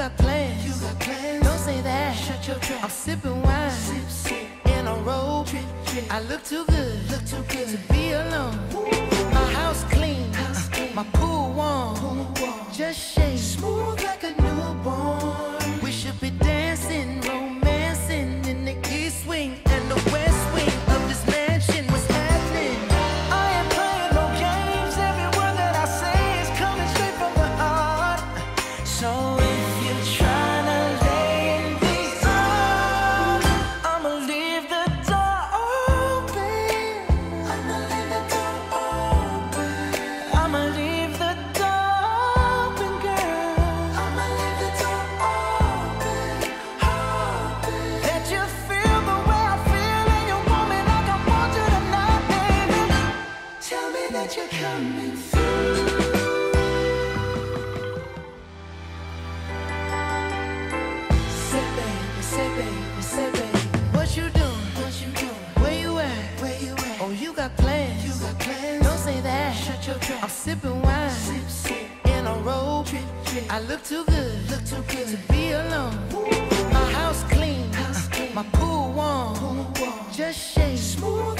got plans. You got plans. Don't say that. Shut your trap. I'm sipping wine. Sip, sip. In a robe. Trip, trip. I look too good. Look too good to be alone. Ooh. My house clean. House clean. My pool warm. pool warm. Just shake. Smooth like a newborn. I'm sipping wine sip, sip. in a robe. Trip, trip. I look too good, look too good to be alone. Ooh. My house clean, house clean. my pool warm. pool warm, just shake. Smooth.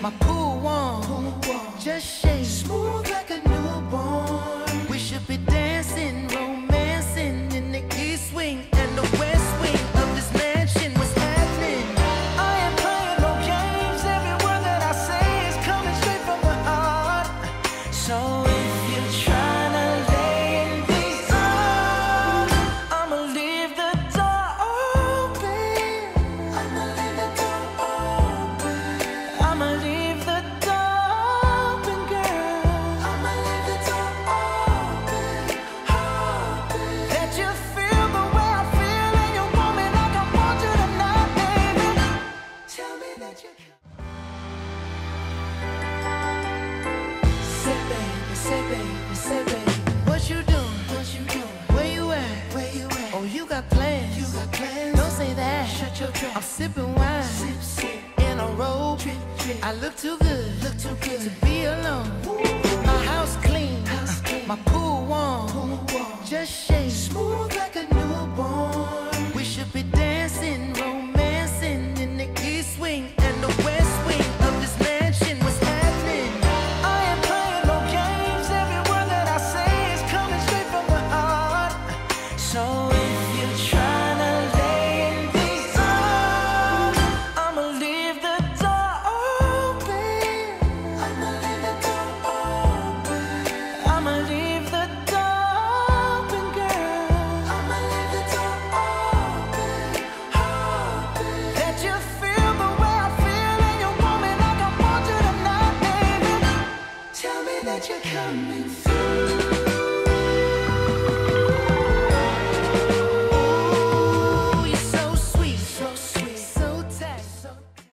My pool one, cool just shake. Smooth like a I'm sipping wine sip, sip. in a robe. Trip, trip. I look too good, look too good to be alone. Ooh. My house clean, house clean. my pool warm. Pool